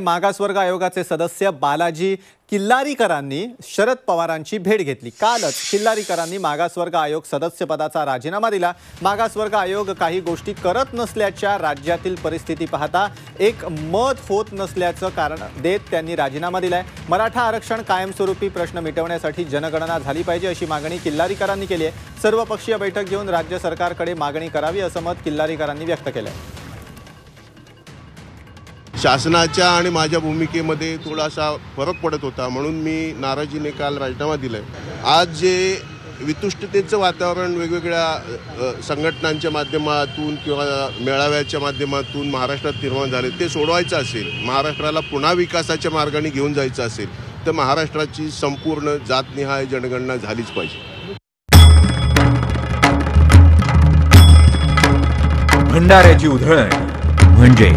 मागासवर्ग आयोगाचे सदस्य बालाजी किल्लारीकरांनी शरद पवारांची भेट घेतली. कालच किल्लारीकरांनी मागासवर्ग आयोग सदस्यपदाचा राजीनामा दिला. मागासवर्ग आयोग काही गोष्टी करत नसल्याच्या राज्यातील परिस्थिती पाहता एक मत होत नसल्याचं कारण देत त्यांनी राजीनामा दिलाय. मराठा आरक्षण कायमस्वरूपी प्रश्न मिटवण्यासाठी जनगणना झाली पाहिजे अशी मागणी किल्लारीकरांनी केली आहे. सर्वपक्षीय बैठक घेऊन राज्य सरकारकडे मागणी करावी असं मत किल्लारीकरांनी व्यक्त केलं आहे शासनाच्या आणि माझ्या भूमिकेमध्ये थोडासा फरक पडत होता म्हणून मी नाराजीने काल राजीनामा दिलाय. आज जे वितुष्टतेचं वातावरण वेगवेगळ्या संघटनांच्या माध्यमातून किंवा मेळाव्याच्या माध्यमातून महाराष्ट्रात निर्माण झाले ते सोडवायचं असेल महाराष्ट्राला पुन्हा विकासाच्या मार्गाने घेऊन जायचं असेल तर महाराष्ट्राची संपूर्ण जातनिहाय जनगणना झालीच पाहिजे. भंडाऱ्याची उधळण म्हणजे